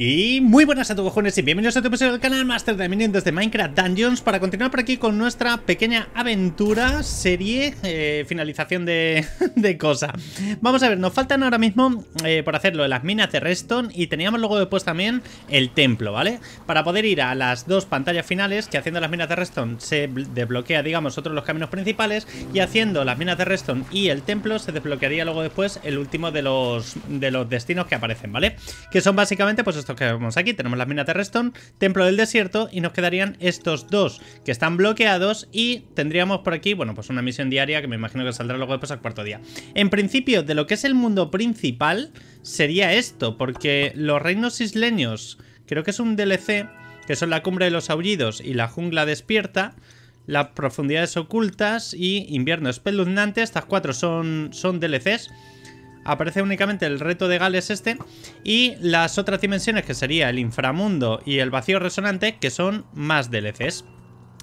Y muy buenas a todos jóvenes y bienvenidos a otro episodio del canal Master de Minions desde Minecraft Dungeons Para continuar por aquí con nuestra pequeña aventura, serie, eh, finalización de, de cosa Vamos a ver, nos faltan ahora mismo eh, por hacerlo las minas de Reston Y teníamos luego después también el templo, ¿vale? Para poder ir a las dos pantallas finales Que haciendo las minas de Reston se desbloquea, digamos, otros los caminos principales Y haciendo las minas de Reston y el templo se desbloquearía luego después el último de los, de los destinos que aparecen, ¿vale? Que son básicamente pues que vemos aquí. Tenemos las minas de Templo del Desierto y nos quedarían estos dos que están bloqueados y tendríamos por aquí, bueno, pues una misión diaria que me imagino que saldrá luego después al cuarto día. En principio, de lo que es el mundo principal, sería esto, porque los reinos isleños, creo que es un DLC, que son la cumbre de los aullidos y la jungla despierta, las profundidades ocultas y invierno espeluznante, estas cuatro son, son DLCs aparece únicamente el reto de Gales este y las otras dimensiones que sería el inframundo y el vacío resonante que son más DLCs.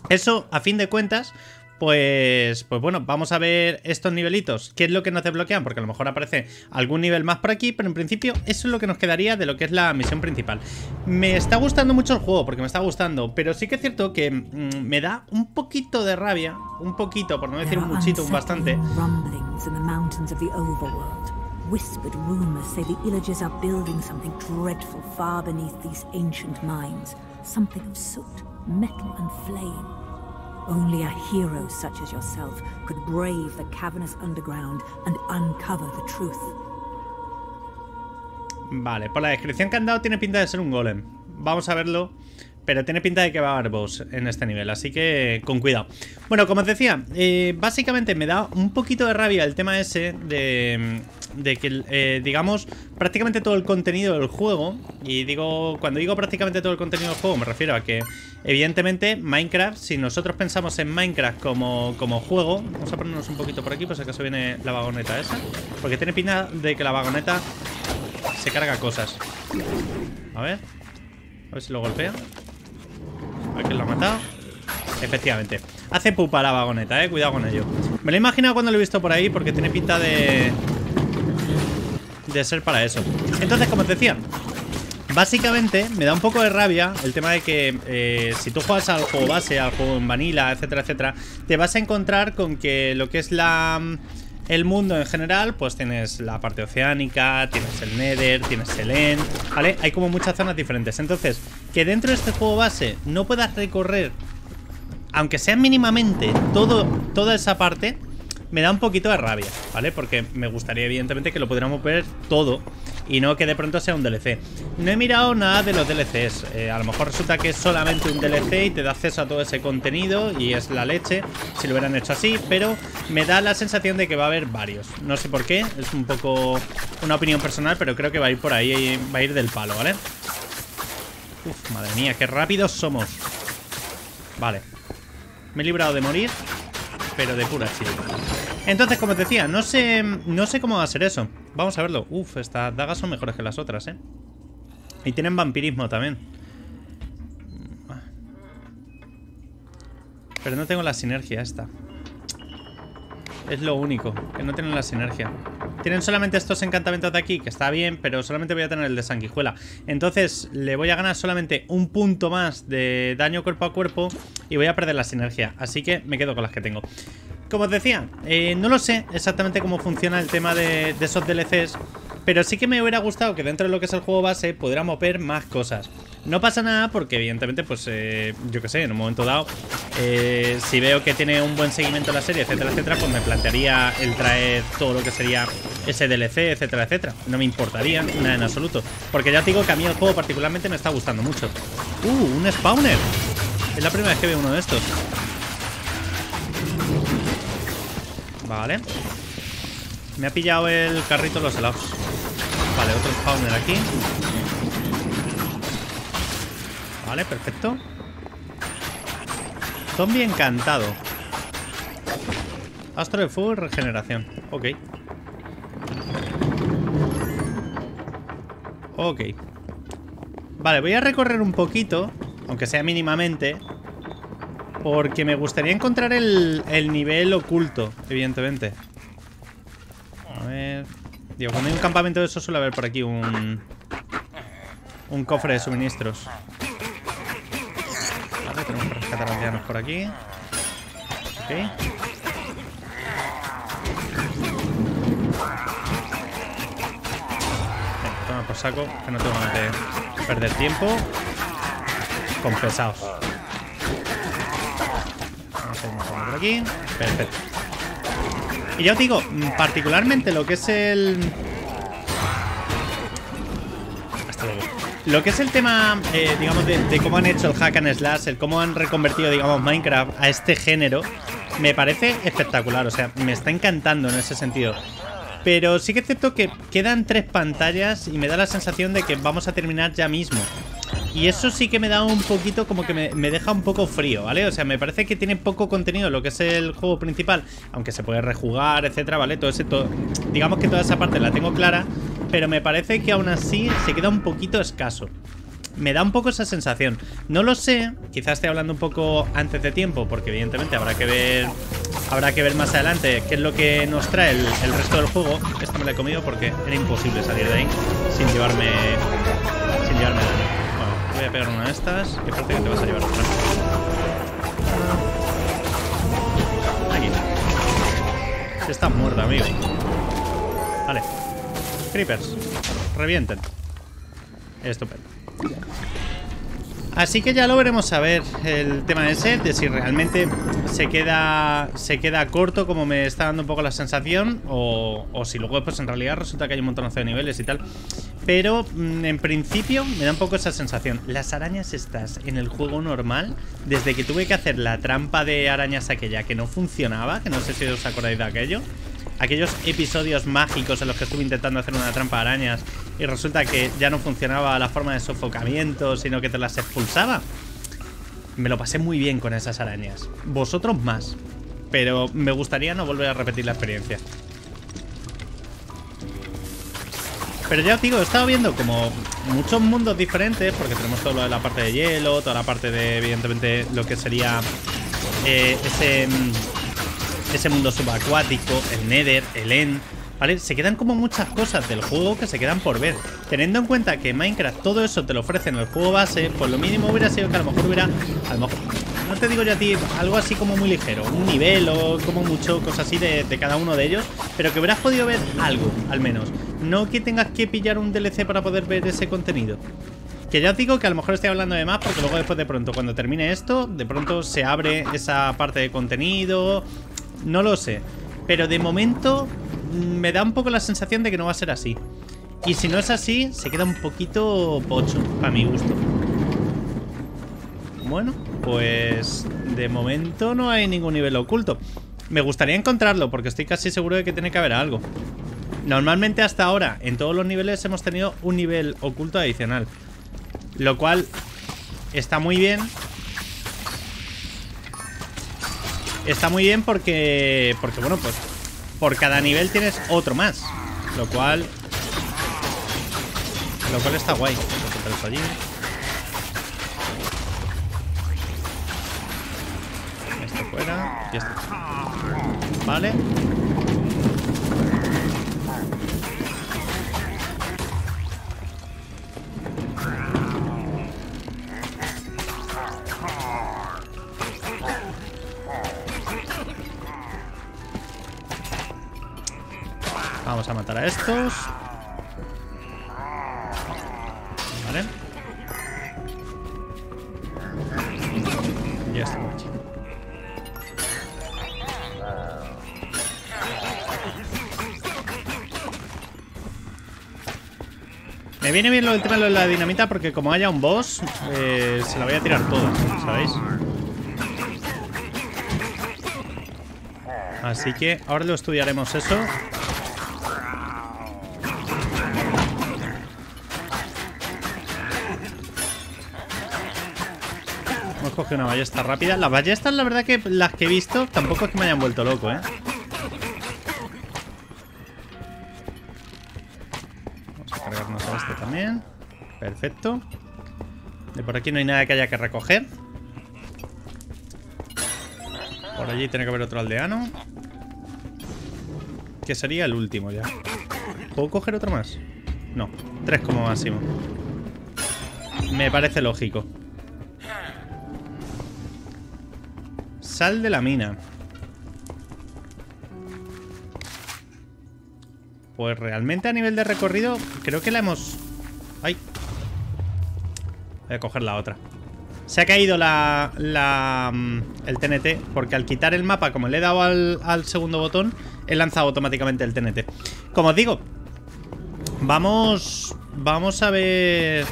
Eso, a fin de cuentas, pues, pues bueno, vamos a ver estos nivelitos. ¿Qué es lo que nos desbloquean? Porque a lo mejor aparece algún nivel más por aquí, pero en principio eso es lo que nos quedaría de lo que es la misión principal. Me está gustando mucho el juego, porque me está gustando, pero sí que es cierto que mm, me da un poquito de rabia, un poquito, por no decir un muchito, un bastante. Whispered rumors say the Illagers are building something dreadful far beneath these ancient mines. Something of soot, metal and flame. Only a hero such as yourself could brave the cavernous underground and uncover the truth. Vale, por la descripción que han dado tiene pinta de ser un golem. Vamos a verlo Pero tiene pinta de que va a haber boss en este nivel, así que con cuidado. Bueno, como os decía, eh, básicamente me da un poquito de rabia el tema ese de, de que, eh, digamos, prácticamente todo el contenido del juego, y digo, cuando digo prácticamente todo el contenido del juego me refiero a que, evidentemente, Minecraft, si nosotros pensamos en Minecraft como, como juego, vamos a ponernos un poquito por aquí, si acaso viene la vagoneta esa, porque tiene pinta de que la vagoneta se carga cosas. A ver, a ver si lo golpea. A lo ha matado. Efectivamente. Hace pupa la vagoneta, eh. Cuidado con ello. Me lo he imaginado cuando lo he visto por ahí porque tiene pinta de... De ser para eso. Entonces, como te decía, Básicamente me da un poco de rabia el tema de que eh, si tú juegas al juego base, al juego en vanilla, etcétera, etcétera, te vas a encontrar con que lo que es la el mundo en general, pues tienes la parte oceánica, tienes el Nether, tienes el End, ¿vale? Hay como muchas zonas diferentes. Entonces, que dentro de este juego base no puedas recorrer, aunque sea mínimamente, todo, toda esa parte, me da un poquito de rabia, ¿vale? Porque me gustaría evidentemente que lo pudiéramos ver todo y no que de pronto sea un DLC. No he mirado nada de los DLCs. Eh, a lo mejor resulta que es solamente un DLC y te da acceso a todo ese contenido y es la leche si lo hubieran hecho así, pero me da la sensación de que va a haber varios. No sé por qué, es un poco una opinión personal, pero creo que va a ir por ahí, va a ir del palo, ¿vale? Uf, madre mía, qué rápidos somos. Vale. Me he librado de morir, pero de pura chile. Entonces, como te decía, no sé, no sé cómo va a ser eso. Vamos a verlo. Uf, estas dagas son mejores que las otras, ¿eh? Y tienen vampirismo también. Pero no tengo la sinergia esta. Es lo único, que no tienen la sinergia. Tienen solamente estos encantamientos de aquí, que está bien, pero solamente voy a tener el de sanguijuela. Entonces le voy a ganar solamente un punto más de daño cuerpo a cuerpo y voy a perder la sinergia. Así que me quedo con las que tengo. Como os decía, eh, no lo sé exactamente cómo funciona el tema de, esos DLCs, pero sí que me hubiera gustado que dentro de lo que es el juego base pudiéramos ver más cosas. No pasa nada porque evidentemente, pues, eh, yo qué sé, en un momento dado, eh, si veo que tiene un buen seguimiento la serie, etcétera, etcétera, pues me plantearía el traer todo lo que sería ese DLC, etcétera, etcétera. No me importaría nada en absoluto. Porque ya te digo que a mí el juego particularmente me está gustando mucho. ¡Uh! ¡Un spawner! Es la primera vez que veo uno de estos. Vale. Me ha pillado el carrito los helados. Vale, otro spawner aquí. Vale, perfecto. Zombie encantado. Astro de fuego regeneración. Ok. Ok. Vale, voy a recorrer un poquito, aunque sea mínimamente, porque me gustaría encontrar el, nivel oculto, evidentemente. A ver... Digo, cuando hay un campamento de eso suele haber por aquí un... un cofre de suministros. Por aquí. Toma por saco, que no tengo ganas de perder tiempo. Con pesados. Por aquí. Perfecto. Y ya os digo, particularmente lo que es el... Lo que es el tema, eh, digamos, de, de, cómo han hecho el hack and slash, el cómo han reconvertido, digamos, Minecraft a este género, me parece espectacular. O sea, me está encantando en ese sentido. Pero sí que es cierto que quedan tres pantallas y me da la sensación de que vamos a terminar ya mismo. Y eso sí que me da un poquito como que me, deja un poco frío, ¿vale? O sea, me parece que tiene poco contenido lo que es el juego principal, aunque se puede rejugar, etcétera, ¿vale? Todo ese, todo, digamos que toda esa parte la tengo clara, pero me parece que aún así se queda un poquito escaso. Me da un poco esa sensación. No lo sé, quizás esté hablando un poco antes de tiempo, porque evidentemente habrá que ver habrá que ver más adelante qué es lo que nos trae el, resto del juego. Esta me la he comido porque era imposible salir de ahí sin llevarme sin llevarme daño. Voy a pegar una de estas y parece que te vas a llevar otra. Aquí. Está muerta, amigo. Vale. Creepers. Revienten. Estupendo. Así que ya lo veremos a ver el tema ese, de si realmente se queda se queda corto como me está dando un poco la sensación o, si luego pues en realidad resulta que hay un montón de niveles y tal. Pero mm, en principio me da un poco esa sensación. Las arañas estas en el juego normal, desde que tuve que hacer la trampa de arañas aquella que no funcionaba, que no sé si os acordáis de aquello, aquellos episodios mágicos en los que estuve intentando hacer una trampa de arañas y resulta que ya no funcionaba la forma de sofocamiento, sino que te las expulsaba. Me lo pasé muy bien con esas arañas. Vosotros más. Pero me gustaría no volver a repetir la experiencia. Pero ya os digo, he estado viendo como muchos mundos diferentes, porque tenemos todo lo de la parte de hielo, toda la parte de, evidentemente, lo que sería eh, ese ese mundo subacuático, el Nether, el End, ¿vale? Se quedan como muchas cosas del juego que se quedan por ver. Teniendo en cuenta que Minecraft todo eso te lo ofrece en el juego base, pues lo mínimo hubiera sido que a lo mejor hubiera, a lo mejor, no te digo yo a ti, algo así como muy ligero, un nivel o como mucho, cosas así de, de cada uno de ellos, pero que hubieras podido ver algo, al menos. No que tengas que pillar un DLC para poder ver ese contenido. Que ya os digo que a lo mejor estoy hablando de más porque luego después de pronto, cuando termine esto, de pronto se abre esa parte de contenido, no lo sé. Pero de momento mm, me da un poco la sensación de que no va a ser así. Y si no es así, se queda un poquito pocho, a mi gusto. Bueno, pues de momento no hay ningún nivel oculto. Me gustaría encontrarlo porque estoy casi seguro de que tiene que haber algo. Normalmente hasta ahora, en todos los niveles hemos tenido un nivel oculto adicional. Lo cual está muy bien Está muy bien porque, porque bueno, pues por cada nivel tienes otro más. Lo cual... Lo cual está guay. Fuera. Y. Vale. Vamos a matar a estos. Viene bien lo del tema de la dinamita porque como haya un boss, eh, se la voy a tirar todo, ¿sabéis? Así que ahora lo estudiaremos eso coge una ballesta rápida. Las ballestas, la verdad que las que he visto, tampoco es que me hayan vuelto loco, ¿eh? Cargarnos a este también. Perfecto. De por aquí no hay nada que haya que recoger. Por allí tiene que haber otro aldeano. Que sería el último ya. ¿Puedo coger otro más? No, tres como máximo. Me parece lógico. Sal de la mina. Pues realmente a nivel de recorrido creo que la hemos... ¡Ay! Voy a coger la otra. Se ha caído la, mm, el TNT porque al quitar el mapa, como le he dado al, al segundo botón, he lanzado automáticamente el TNT. Como os digo, vamos, vamos a ver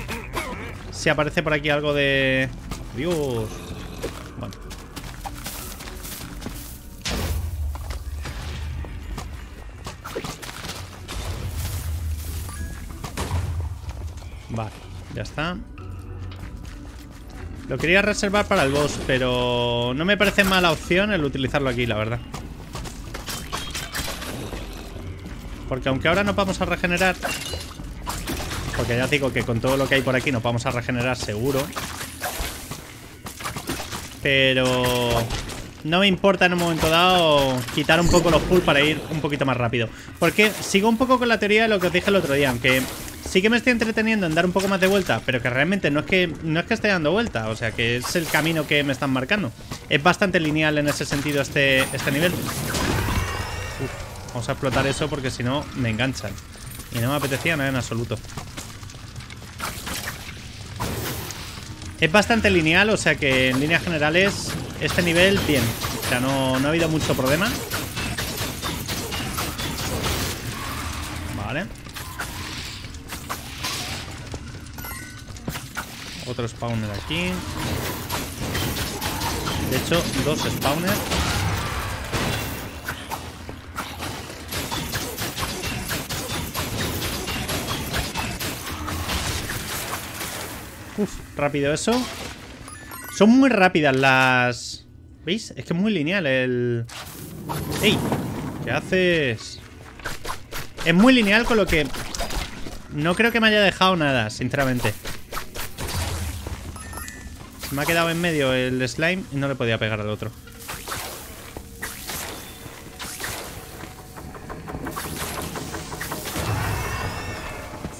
si aparece por aquí algo de... Dios. Lo quería reservar para el boss, pero no me parece mala opción el utilizarlo aquí, la verdad. Porque aunque ahora no vamos a regenerar... Porque ya digo que con todo lo que hay por aquí nos vamos a regenerar seguro. Pero... No me importa en un momento dado quitar un poco los full para ir un poquito más rápido. Porque sigo un poco con la teoría de lo que os dije el otro día. Aunque sí que me estoy entreteniendo en dar un poco más de vuelta, pero que realmente no es que no es que esté dando vuelta, o sea que es el camino que me están marcando. Es bastante lineal en ese sentido este, este nivel. vamos a explotar eso porque si no me enganchan. Y no me apetecía nada en absoluto. Es bastante lineal, o sea que en líneas generales este nivel bien. O sea, no, no ha habido mucho problema. Otro spawner aquí. De hecho, dos spawners. Uf, rápido eso. Son muy rápidas las... ¿Veis? Es que es muy lineal el... ¡Ey! ¿Qué haces? Es muy lineal con lo que... No creo que me haya dejado nada, sinceramente. Me ha quedado en medio el slime y no le podía pegar al otro.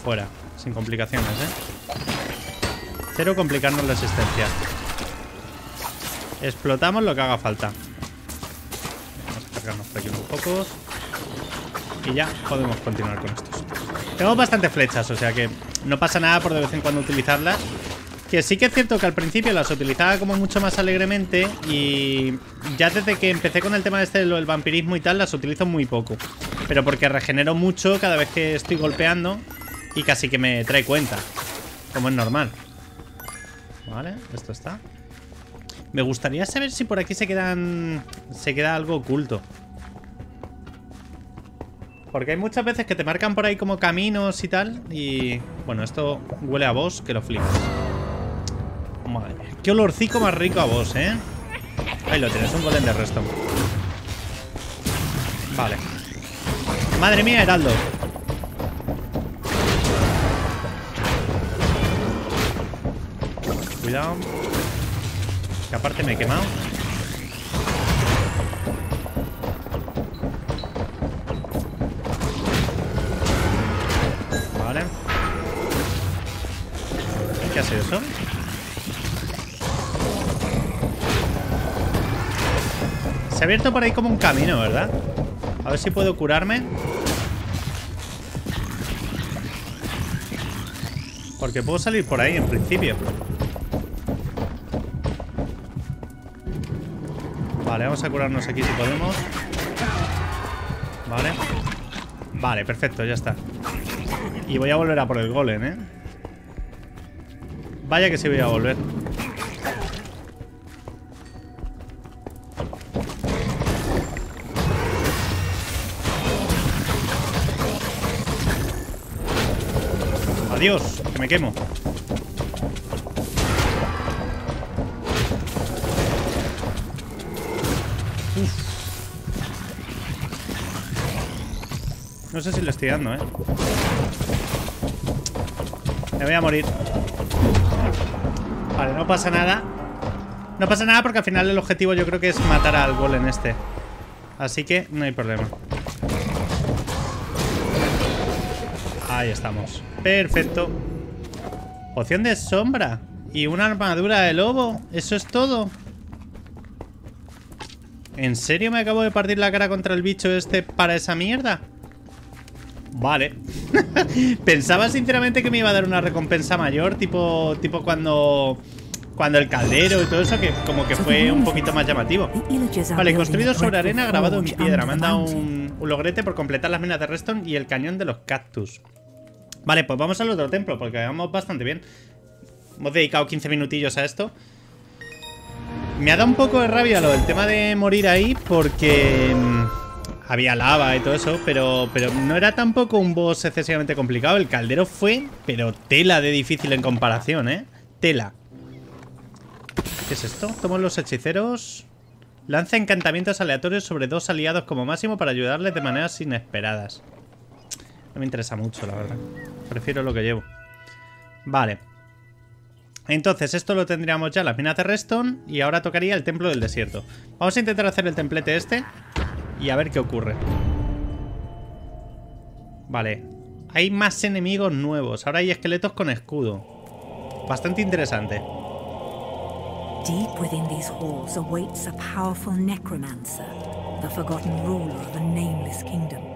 Fuera, sin complicaciones, ¿eh? Cero complicarnos la existencia. Explotamos lo que haga falta. Vamos a cargarnos por aquí unos pocos. Y ya podemos continuar con estos. Tengo bastantes flechas, o sea que no pasa nada por de vez en cuando utilizarlas. Que sí que es cierto que al principio las utilizaba como mucho más alegremente y ya desde que empecé con el tema de este del vampirismo y tal, las utilizo muy poco. Pero porque regenero mucho cada vez que estoy golpeando y casi que me trae cuenta, como es normal. Vale, esto está. Me gustaría saber si por aquí se quedan... Se queda algo oculto. Porque hay muchas veces que te marcan por ahí como caminos y tal. Y... Bueno, esto huele a vos que lo flipas. Madre. Qué olorcico más rico a vos, ¿eh? Ahí lo tienes, un golem de resto. Vale. Madre mía, Heraldo. Cuidado. Que aparte me he quemado. Vale. ¿Qué hace eso? Se ha abierto por ahí como un camino, ¿verdad? A ver si puedo curarme. Porque puedo salir por ahí en principio. Vale, vamos a curarnos aquí si podemos. Vale. Vale, perfecto, ya está. Y voy a volver a por el golem, ¿eh? Vaya que sí voy a volver. Adiós, que me quemo. No sé si le estoy dando, ¿eh? Me voy a morir. Vale, no pasa nada. No pasa nada porque al final el objetivo yo creo que es matar al golem este. Así que no hay problema. Ahí estamos. Perfecto. Poción de sombra. Y una armadura de lobo. Eso es todo. ¿En serio me acabo de partir la cara contra el bicho este para esa mierda? Vale. Pensaba sinceramente que me iba a dar una recompensa mayor, tipo, tipo cuando cuando el caldero y todo eso, que como que fue un poquito más llamativo. Vale, construido sobre arena, grabado en piedra. Me han dado un, logrete por completar las minas de Reston y el cañón de los cactus. Vale, pues vamos al otro templo, porque vamos bastante bien. Hemos dedicado 15 minutillos a esto. Me ha dado un poco de rabia lo del tema de morir ahí, porque... mm, había lava y todo eso, pero, pero no era tampoco un boss excesivamente complicado. El caldero fue, pero tela de difícil en comparación, ¿eh? Tela. ¿Qué es esto? Tomo los hechiceros. Lanza encantamientos aleatorios sobre dos aliados como máximo para ayudarles de maneras inesperadas. No me interesa mucho, la verdad. Prefiero lo que llevo. Vale. Entonces, esto lo tendríamos ya las minas de Reston. Y ahora tocaría el templo del desierto. Vamos a intentar hacer el templete este. Y a ver qué ocurre. Vale. Hay más enemigos nuevos. Ahora hay esqueletos con escudo. Bastante interesante. Deep within these halls awaits a powerful necromancer, the forgotten ruler of a nameless kingdom.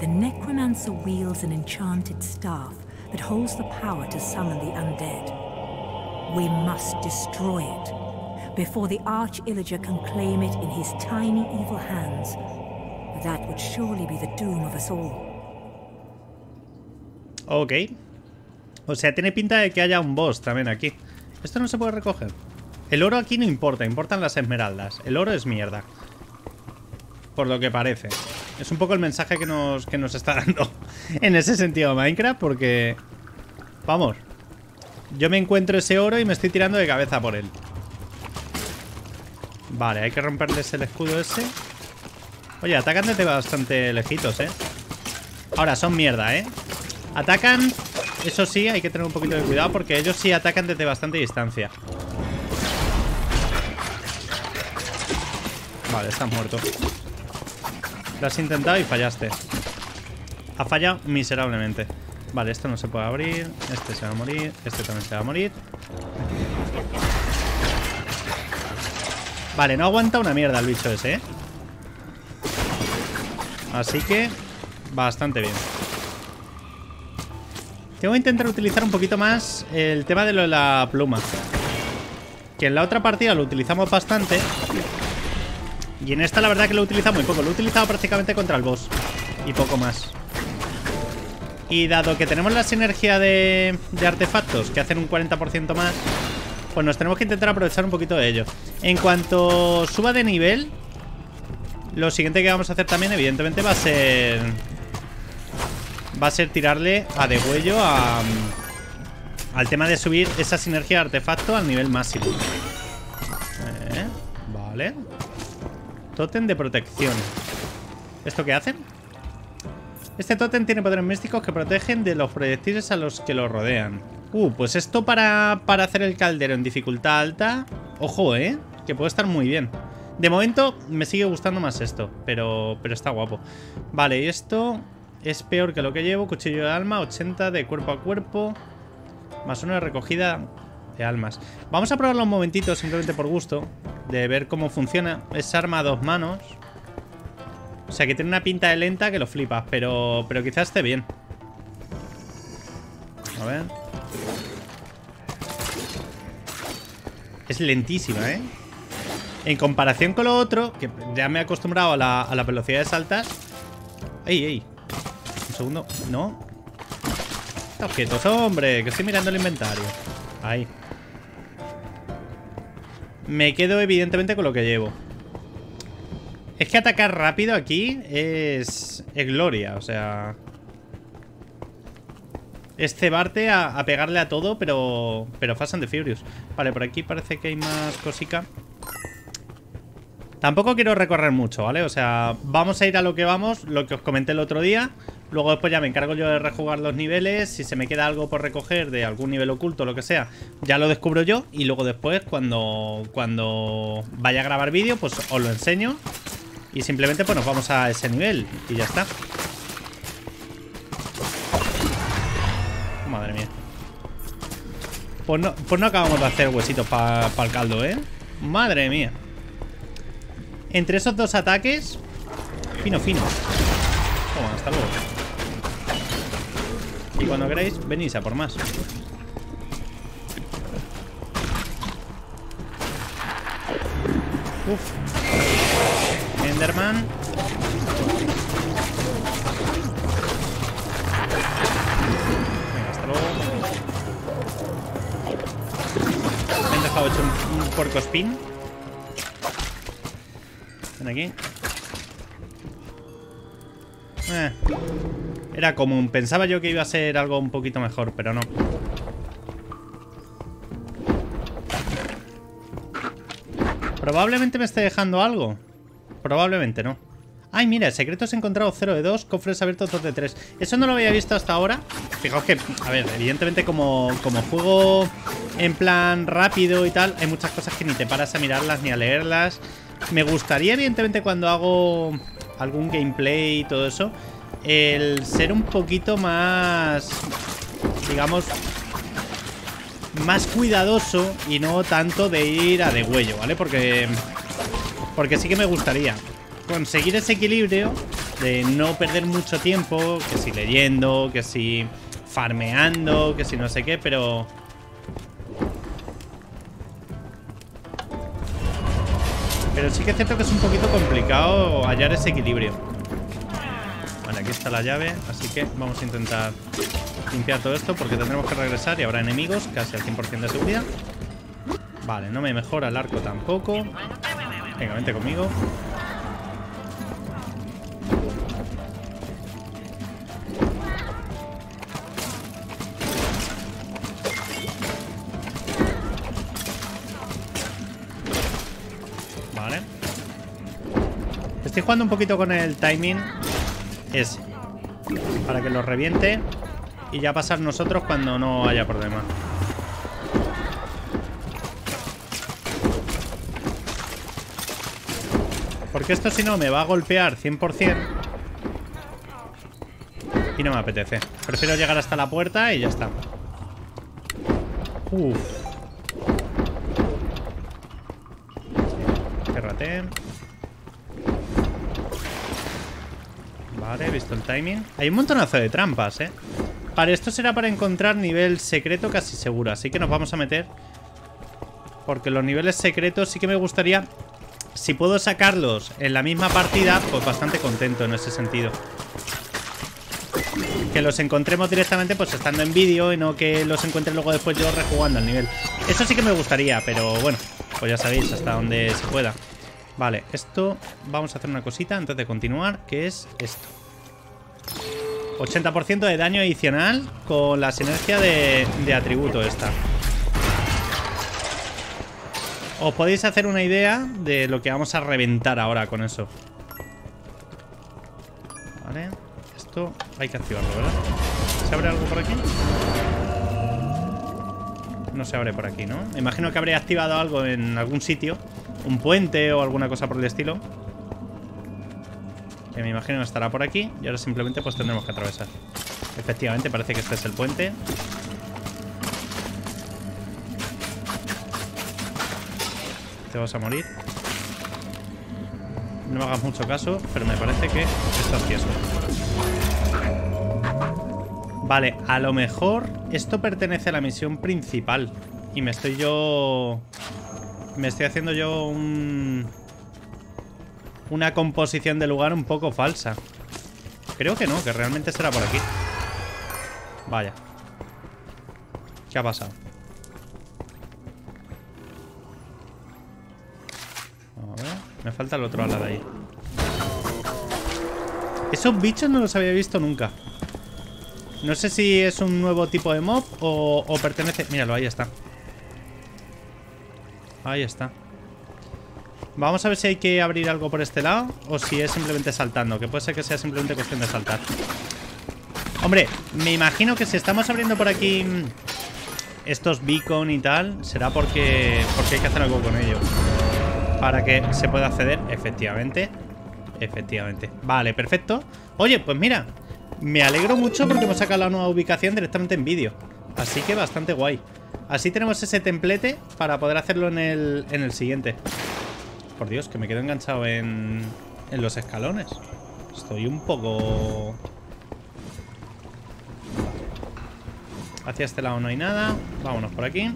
The necromancer wields an enchanted staff that holds the power to summon the undead. We must destroy it before the Arch can claim it in his tiny evil hands. That would surely be the doom of us all. Ok. O sea, tiene pinta de que haya un boss también aquí. Esto no se puede recoger. El oro aquí no importa, importan las esmeraldas. El oro es mierda. Por lo que parece. Es un poco el mensaje que nos, que nos está dando en ese sentido Minecraft, porque... Vamos. Yo me encuentro ese oro y me estoy tirando de cabeza por él. Vale, hay que romperles el escudo ese. Oye, atacan desde bastante lejitos, ¿eh? Ahora, son mierda, ¿eh? Atacan... Eso sí, hay que tener un poquito de cuidado porque ellos sí atacan desde bastante distancia. Vale, estás muerto. Lo has intentado y fallaste. Ha fallado miserablemente. Vale, esto no se puede abrir. Este se va a morir. Este también se va a morir. Vale, no aguanta una mierda el bicho ese, ¿eh? Así que... Bastante bien. Tengo que intentar utilizar un poquito más el tema de lo de la pluma. Que en la otra partida lo utilizamos bastante. Y en esta la verdad que lo he utilizado muy poco. Lo he utilizado prácticamente contra el boss. Y poco más. Y dado que tenemos la sinergia de, artefactos que hacen un 40% más, pues nos tenemos que intentar aprovechar un poquito de ello. En cuanto suba de nivel, lo siguiente que vamos a hacer también, evidentemente, va a ser... Va a ser tirarle a degüello a, al tema de subir esa sinergia de artefacto al nivel máximo. Eh, vale. Totem de protección. ¿Esto qué hacen? Este tótem tiene poderes místicos que protegen de los proyectiles a los que lo rodean. Uh, pues esto para, para hacer el caldero en dificultad alta... Ojo, ¿eh? Que puede estar muy bien. De momento me sigue gustando más esto, pero, pero está guapo. Vale, y esto es peor que lo que llevo. Cuchillo de alma, 80 de cuerpo a cuerpo. Más de recogida de almas. Vamos a probarlo un momentito, simplemente por gusto. De ver cómo funciona. Es arma a dos manos. O sea que tiene una pinta de lenta que lo flipas, pero, pero quizás esté bien. A ver. Es lentísima, ¿eh? En comparación con lo otro, que ya me he acostumbrado a la, a la velocidad de saltas. ¡Ey, ey! Un segundo. No. Objetos, hombre, que estoy mirando el inventario. Ahí. Me quedo evidentemente con lo que llevo. Es que atacar rápido aquí es, es gloria, o sea... Es cebarte a, pegarle a todo, pero pero Fast and the Furious. Vale, por aquí parece que hay más cosica. Tampoco quiero recorrer mucho, ¿vale? O sea, vamos a ir a lo que vamos, lo que os comenté el otro día. Luego después ya me encargo yo de rejugar los niveles. Si se me queda algo por recoger de algún nivel oculto, lo que sea, ya lo descubro yo. Y luego después, cuando, cuando vaya a grabar vídeo, pues os lo enseño. Y simplemente pues nos vamos a ese nivel y ya está. Madre mía. Pues no, pues no acabamos de hacer huesitos para el caldo, ¿eh? Madre mía. Entre esos dos ataques... Fino, fino. Toma, hasta luego. Y cuando queráis, venís a por más. Uf. Enderman. Me han dejado hecho un, un porco spin. Ven aquí. Eh. Era común. Pensaba yo que iba a ser algo un poquito mejor, pero no. Probablemente me esté dejando algo. Probablemente no. Ay, mira, secretos encontrados 0 de 2, cofres abiertos 2 de 3. Eso no lo había visto hasta ahora. Fijaos que, a ver, evidentemente como, como juego en plan rápido y tal, hay muchas cosas que ni te paras a mirarlas ni a leerlas. Me gustaría, evidentemente, cuando hago algún gameplay y todo eso, el ser un poquito más, digamos, más cuidadoso y no tanto de ir a de huello, ¿vale? Porque, porque sí que me gustaría conseguir ese equilibrio de no perder mucho tiempo, que si leyendo, que si farmeando, que si no sé qué, pero... Pero sí que es cierto que es un poquito complicado hallar ese equilibrio. Aquí está la llave, así que vamos a intentar limpiar todo esto porque tendremos que regresar y habrá enemigos, casi al 100% de seguridad. Vale, no me mejora el arco tampoco. Venga, vente conmigo. Vale. Estoy jugando un poquito con el timing ese. Para que lo reviente y ya pasar nosotros cuando no haya problema. Porque esto si no me va a golpear 100% y no me apetece. Prefiero llegar hasta la puerta y ya está. Uf. Cérrate. Vale, he el timing. Hay un montonazo de trampas, ¿eh? Vale, esto será para encontrar nivel secreto casi seguro. Así que nos vamos a meter. Porque los niveles secretos sí que me gustaría... Si puedo sacarlos en la misma partida, pues bastante contento en ese sentido. Que los encontremos directamente pues estando en vídeo y no que los encuentre luego después yo rejugando al nivel. Eso sí que me gustaría, pero bueno, pues ya sabéis, hasta donde se pueda. Vale, esto... Vamos a hacer una cosita antes de continuar, que es esto. 80% de daño adicional con la sinergia de, atributo esta. Os podéis hacer una idea de lo que vamos a reventar ahora con eso. Vale. Esto hay que activarlo, ¿verdad? ¿Se abre algo por aquí? No se abre por aquí, ¿no? Imagino que habría activado algo en algún sitio. Un puente o alguna cosa por el estilo. Que me imagino que estará por aquí. Y ahora simplemente pues tendremos que atravesar. Efectivamente, parece que este es el puente. Te vas a morir. No me hagas mucho caso, pero me parece que estás tieso. Vale, a lo mejor esto pertenece a la misión principal. Y me estoy yo... Me estoy haciendo yo un... Una composición de lugar un poco falsa. Creo que no, que realmente será por aquí. Vaya. ¿Qué ha pasado? A ver, me falta el otro ala de ahí. Esos bichos no los había visto nunca. No sé si es un nuevo tipo de mob o, pertenece... Míralo, ahí está. Ahí está. Vamos a ver si hay que abrir algo por este lado o si es simplemente saltando, que puede ser que sea simplemente cuestión de saltar. Hombre, me imagino que si estamos abriendo por aquí mm, estos beacon y tal, será porque, porque hay que hacer algo con ellos. Para que se pueda acceder, efectivamente. Efectivamente. Vale, perfecto. Oye, pues mira, me alegro mucho porque hemos sacado la nueva ubicación directamente en vídeo. Así que bastante guay. Así tenemos ese templete para poder hacerlo en el, en el siguiente. Por Dios, que me quedo enganchado en, en los escalones. Estoy un poco... Hacia este lado no hay nada. Vámonos por aquí.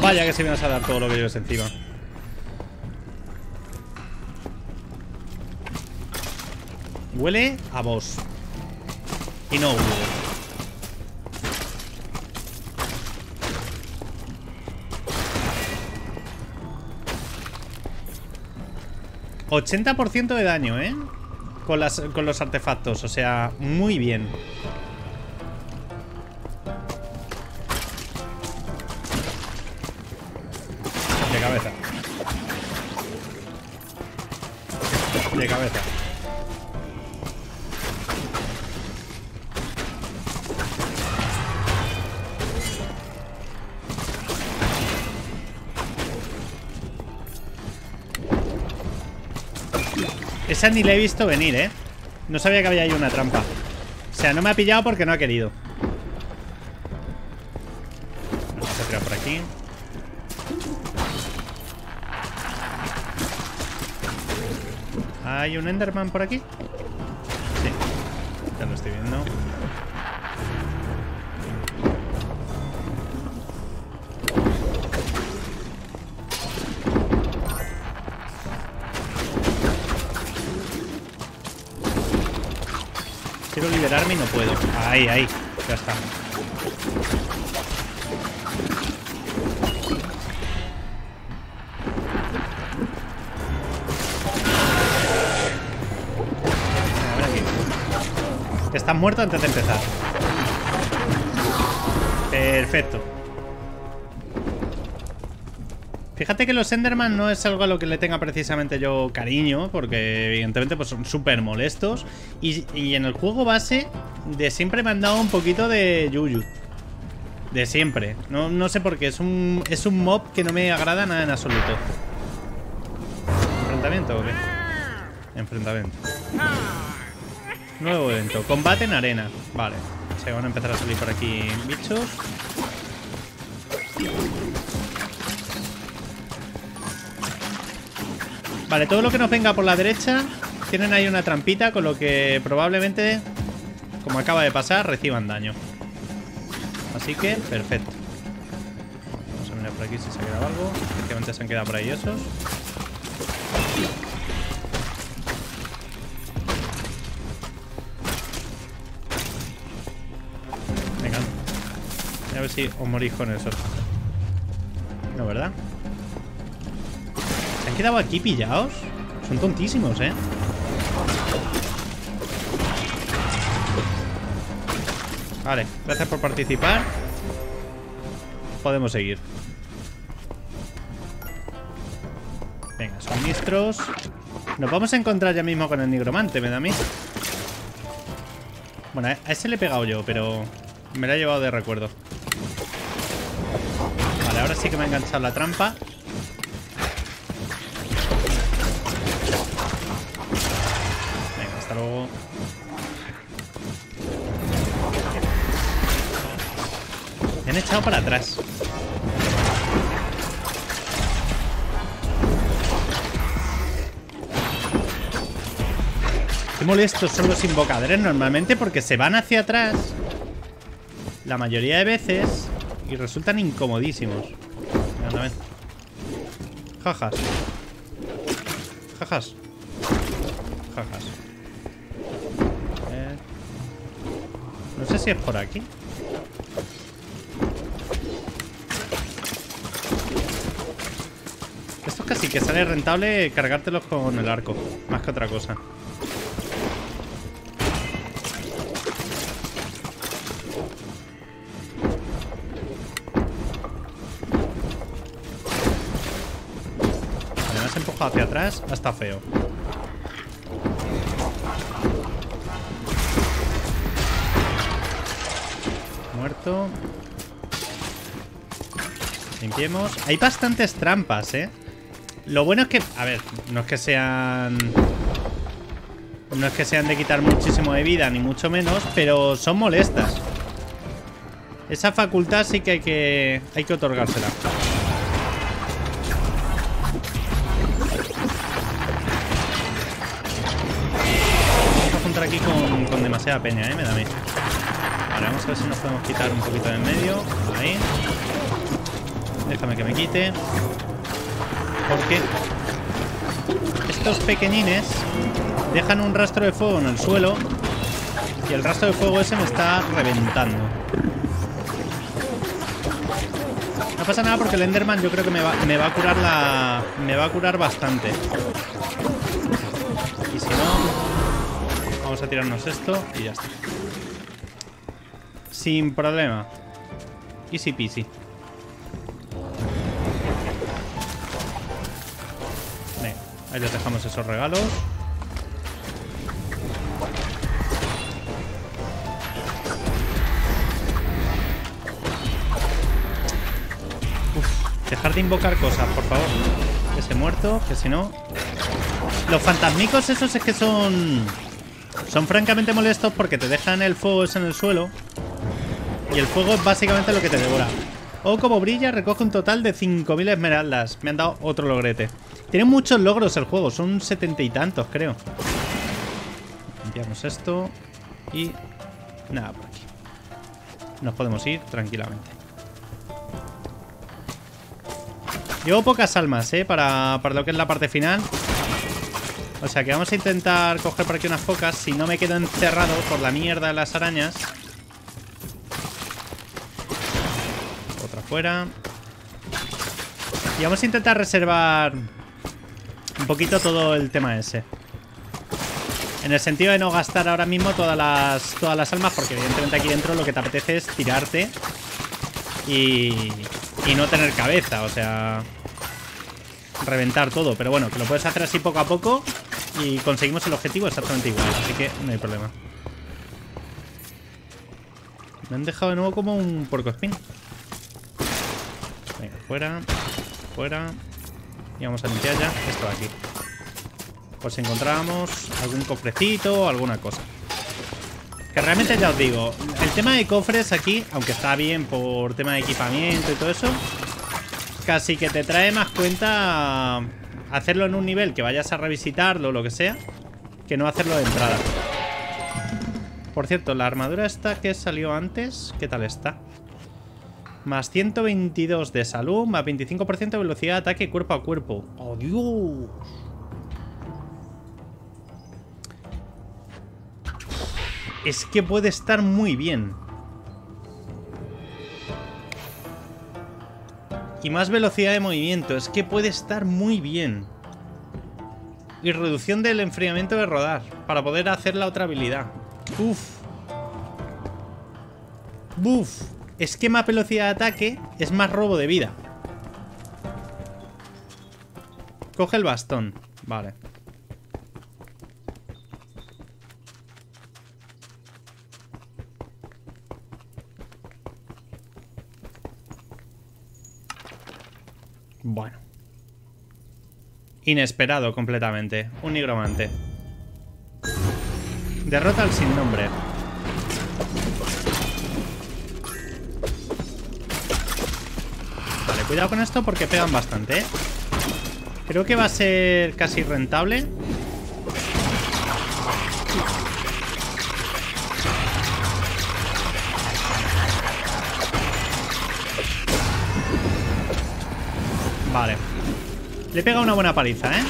Vaya que se me vas a dar todo lo que lleves encima. Huele a vos. Y no hubo. ¿80% de daño, eh? Con, las, con los artefactos, o sea, muy bien. Esa ni la he visto venir, ¿eh? No sabía que había ahí una trampa. O sea, no me ha pillado porque no ha querido. Vamos a tirar por aquí. ¿Hay un Enderman por aquí? Liberarme y no puedo. Ahí, ahí. Ya está. Estás muerto antes de empezar. Perfecto. Fíjate que los Enderman no es algo a lo que le tenga precisamente yo cariño, porque evidentemente pues son súper molestos. Y, y en el juego base, de siempre me han dado un poquito de yuyu. De siempre. No, no sé por qué, es un, es un mob que no me agrada nada en absoluto. ¿Enfrentamiento o qué? Enfrentamiento. Nuevo evento. Combate en arena. Vale. Se van a empezar a salir por aquí bichos. Vale, todo lo que nos venga por la derecha tienen ahí una trampita, con lo que probablemente, como acaba de pasar, reciban daño. Así que, perfecto. Vamos a mirar por aquí si se ha quedado algo. Efectivamente se han quedado por ahí esos. Venga. A ver si os morís con eso. No, ¿verdad? ¿Se han quedado aquí pillados? Son tontísimos, ¿eh? Vale, gracias por participar. Podemos seguir. Venga, suministros. Nos vamos a encontrar ya mismo con el nigromante, me da a mí. Bueno, a ese le he pegado yo, pero me lo he llevado de recuerdo. Vale, ahora sí que me ha enganchado la trampa. Han echado para atrás. Qué molestos son los invocadores normalmente porque se van hacia atrás la mayoría de veces y resultan incomodísimos. Ven. Jajas. Jajas. Jajas. Eh. No sé si es por aquí. Casi que sale rentable cargártelos con el arco, más que otra cosa. Has empujado hacia atrás, hasta feo. Muerto. Limpiemos. Hay bastantes trampas, ¿eh? Lo bueno es que... A ver, no es que sean No es que sean de quitar muchísimo de vida, ni mucho menos, pero son molestas. Esa facultad sí que hay que, hay que otorgársela. Vamos a juntar aquí con, con demasiada peña, ¿eh? Me da mí. Vale, vamos a ver si nos podemos quitar un poquito de en medio. Ahí. Déjame que me quite. Porque estos pequeñines dejan un rastro de fuego en el suelo y el rastro de fuego ese me está reventando. No pasa nada porque el Enderman yo creo que me va, me va a curar la... Me va a curar bastante. Y si no... Vamos a tirarnos esto y ya está. Sin problema. Easy peasy. Ahí les dejamos esos regalos. Uf, dejar de invocar cosas, por favor. Que se muerto, que si no... Los fantasmicos esos es que son... Son francamente molestos porque te dejan el fuego ese en el suelo. Y el fuego es básicamente lo que te devora. O como brilla, recoge un total de 5.000 esmeraldas. Me han dado otro logrete. Tiene muchos logros el juego, son setenta y tantos, creo. Limpiamos esto. Y... Nada, por aquí. Nos podemos ir tranquilamente. Llevo pocas almas, ¿eh? Para, para lo que es la parte final. O sea que vamos a intentar coger por aquí unas pocas. Si no me quedo encerrado por la mierda de las arañas. Otra fuera. Y vamos a intentar reservar un poquito todo el tema ese. En el sentido de no gastar ahora mismo todas las, todas las almas, porque evidentemente aquí dentro lo que te apetece es tirarte y, y no tener cabeza, o sea, reventar todo. Pero bueno, que lo puedes hacer así poco a poco y conseguimos el objetivo exactamente igual, así que no hay problema. Me han dejado de nuevo como un porcospin. Venga, fuera, fuera. Y vamos a limpiar ya esto de aquí. Por si encontramos algún cofrecito o alguna cosa. Que realmente ya os digo, el tema de cofres aquí, aunque está bien por tema de equipamiento y todo eso, casi que te trae más cuenta hacerlo en un nivel que vayas a revisitarlo o lo que sea, que no hacerlo de entrada. Por cierto, la armadura esta que salió antes, ¿qué tal está? Más 122 de salud, más 25% de velocidad de ataque cuerpo a cuerpo. ¡Oh! Es que puede estar muy bien. Y más velocidad de movimiento. Es que puede estar muy bien. Y reducción del enfriamiento de rodar. Para poder hacer la otra habilidad. Uf. Buf. Es que más velocidad de ataque es más robo de vida. Coge el bastón. Vale. Bueno. Inesperado completamente. Un nigromante. Derrota al sin nombre. Cuidado con esto porque pegan bastante, ¿eh? Creo que va a ser casi rentable. Vale. Le he pegado una buena paliza, ¿eh?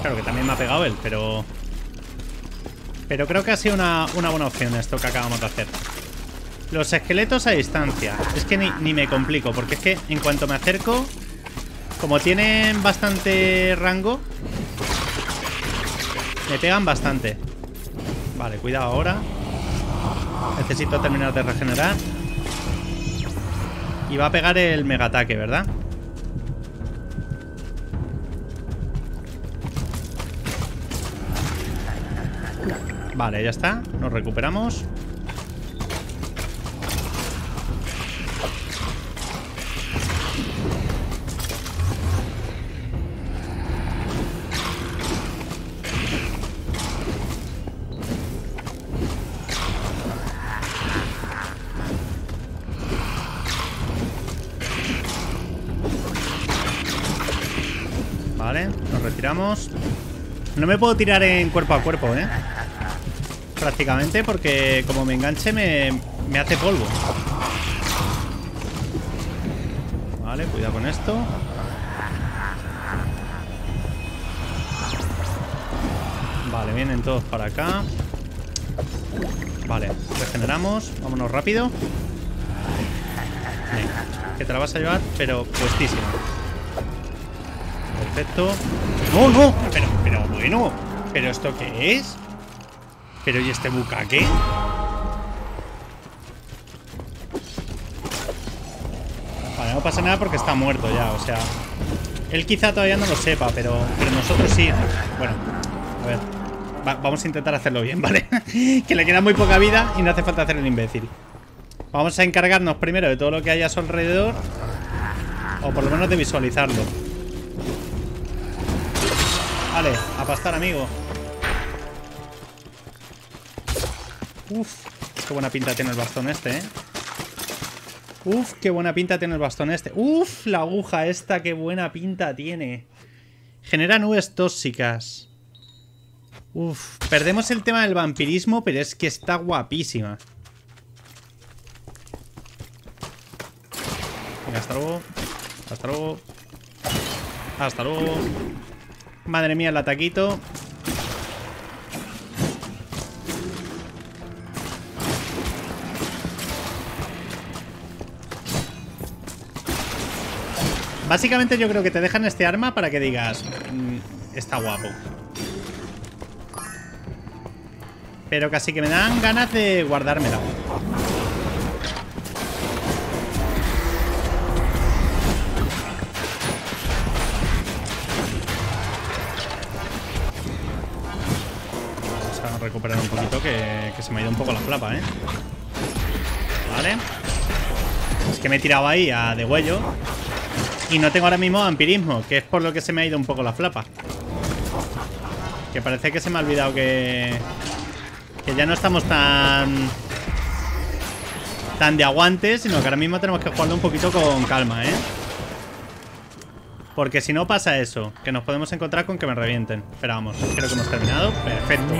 Claro que también me ha pegado él, pero... Pero creo que ha sido una, una buena opción esto que acabamos de hacer. Los esqueletos a distancia. Es que ni, me complico, porque es que en cuanto me acerco... Como tienen bastante rango... Me pegan bastante. Vale, cuidado ahora. Necesito terminar de regenerar. Y va a pegar el mega ataque, ¿verdad? Vale, ya está. Nos recuperamos. Regeneramos. No me puedo tirar en cuerpo a cuerpo, ¿eh? Prácticamente, porque como me enganche me, me hace polvo. Vale, cuidado con esto. Vale, vienen todos para acá. Vale, regeneramos. Vámonos rápido. Venga, que te la vas a llevar, pero puestísimo. Perfecto. ¡No, no! Pero, bueno. ¿Pero esto qué es? ¿Pero y este bucaque? Vale, no pasa nada porque está muerto ya, o sea... Él quizá todavía no lo sepa, pero, nosotros sí. Bueno, a ver. vamos a intentar hacerlo bien, ¿vale? que le queda muy poca vida y no hace falta hacer el imbécil. Vamos a encargarnos primero de todo lo que hay a su alrededor. O por lo menos de visualizarlo. Vale, a pastar, amigo. Uf, qué buena pinta tiene el bastón este, ¿eh? Uf, qué buena pinta tiene el bastón este. Uf, la aguja esta, qué buena pinta tiene. Genera nubes tóxicas. Uf, perdemos el tema del vampirismo, pero es que está guapísima. Venga, hasta luego. Hasta luego. Hasta luego. Madre mía, el ataquito. Básicamente yo creo que te dejan este arma para que digas... Mm, está guapo. Pero casi que me dan ganas de guardármela. Me ha ido un poco la flapa, ¿eh? Vale. Es que me he tirado ahí a de huello y no tengo ahora mismo vampirismo, que es por lo que se me ha ido un poco la flapa. Que parece que se me ha olvidado que... Que ya no estamos tan... Tan de aguante, sino que ahora mismo tenemos que jugarlo un poquito con calma, ¿eh? Porque si no pasa eso, que nos podemos encontrar con que me revienten. Pero vamos, creo que hemos terminado. Perfecto.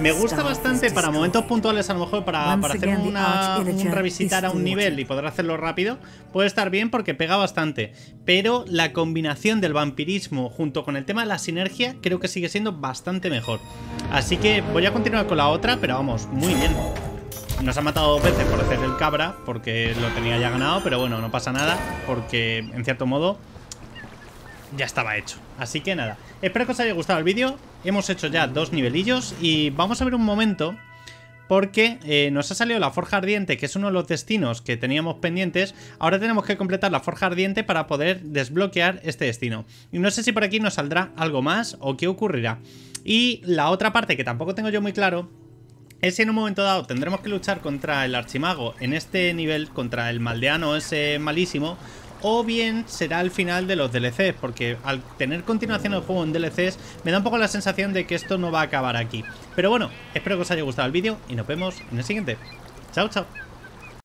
Me gusta bastante para momentos puntuales, a lo mejor para, para hacer una, un revisitar a un nivel y poder hacerlo rápido, puede estar bien porque pega bastante. Pero la combinación del vampirismo junto con el tema de la sinergia creo que sigue siendo bastante mejor. Así que voy a continuar con la otra, pero vamos, muy bien. Nos ha matado dos veces por hacer el cabra, porque lo tenía ya ganado, pero bueno, no pasa nada, porque en cierto modo ya estaba hecho. Así que nada, espero que os haya gustado el vídeo. Hemos hecho ya dos nivelillos y vamos a ver un momento porque eh, nos ha salido la Forja Ardiente, que es uno de los destinos que teníamos pendientes. Ahora tenemos que completar la Forja Ardiente para poder desbloquear este destino. Y no sé si por aquí nos saldrá algo más o qué ocurrirá. Y la otra parte que tampoco tengo yo muy claro es si en un momento dado tendremos que luchar contra el Archimago en este nivel, contra el maldeano ese malísimo, o bien será el final de los DLCs, porque al tener continuación el juego en DLCs me da un poco la sensación de que esto no va a acabar aquí. Pero bueno, espero que os haya gustado el vídeo y nos vemos en el siguiente. Chao, chao.